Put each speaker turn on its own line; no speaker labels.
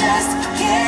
just can't